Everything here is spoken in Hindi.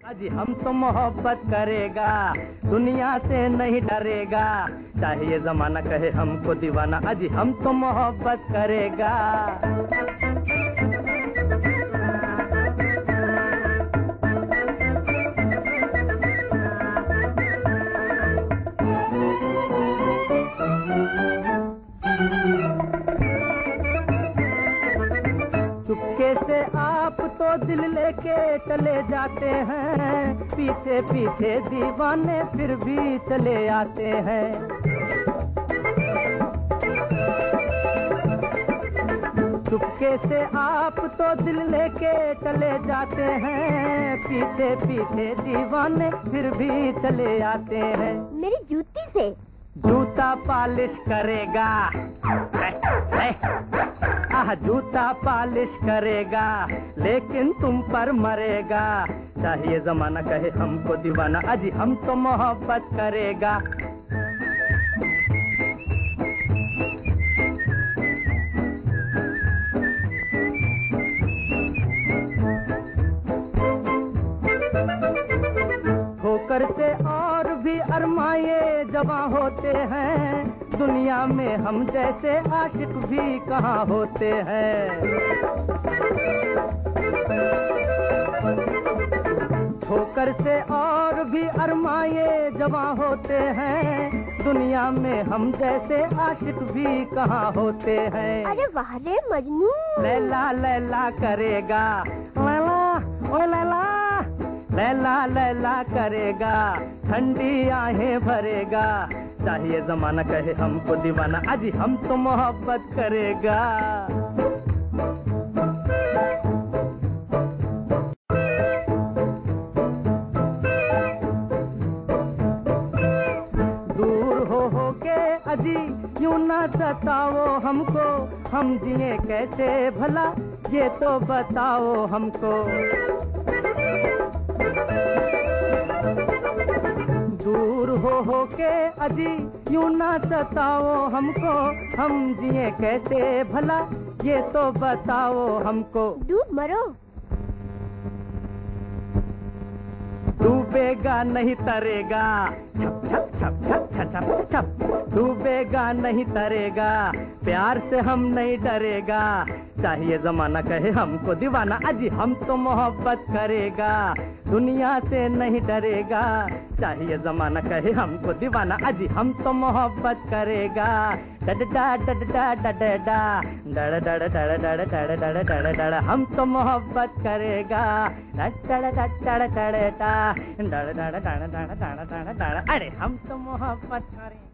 अजी हम तो मोहब्बत करेगा, दुनिया से नहीं डरेगा। चाहे ये जमाना कहे हमको दीवाना अजी हम तो मोहब्बत करेगा। दिल लेके चले जाते हैं। पीछे पीछे दीवाने फिर भी चले आते हैं। चुपके से आप तो दिल लेके चले जाते हैं। पीछे पीछे दीवाने फिर भी चले आते हैं। मेरी जूती से? जूता पालिश करेगा। आह जूता पालिश करेगा, लेकिन तुम पर मरेगा। चाहिए जमाना कहे हमको दीवाना, अजी हम तो मोहब्बत करेगा। ठोकर से और भी अरमाए जवा होते हैं दुनिया में हम जैसे आशिक भी कहाँ होते हैं? ठोकर से और भी अरमाए जवा होते हैं। दुनिया में हम जैसे आशिक भी कहाँ होते हैं? अरे वाह रे मजनू। लैला लैला करेगा। लैला ओ लैला। लैला लैला करेगा। ठंडी आहें भरेगा। चाहिए जमाना कहे हमको दीवाना। अजी हम तो मोहब्बत करेगा। अजी यूँ ना सताओ हमको। हम जिए कैसे भला, ये तो बताओ हमको। अजी यूँ ना सताओ हमको हम जिए कैसे भला? ये तो बताओ हमको। डूब मरो। डूबेगा नहीं तरेगा। छप छप छप छप छप छप छप डूबेगा नहीं तरेगा। प्यार से हम नहीं डरेगा। चाहिए जमाना कहे हमको दीवाना। अजी हम तो मोहब्बत करेगा। दुनिया से नहीं डरेगा। चाहिए जमाना कहे हमको दीवाना अजी हम तो मोहब्बत करेगा डडडा डडडा डडडा डड़ डड़ डड़ डड़ डड़ डड़ डड़ डड़ हम तो मोहब्बत करेगा डड़ डड़ डड़ डड़ डड़ अरे हम तो मोहब्बत करेंगे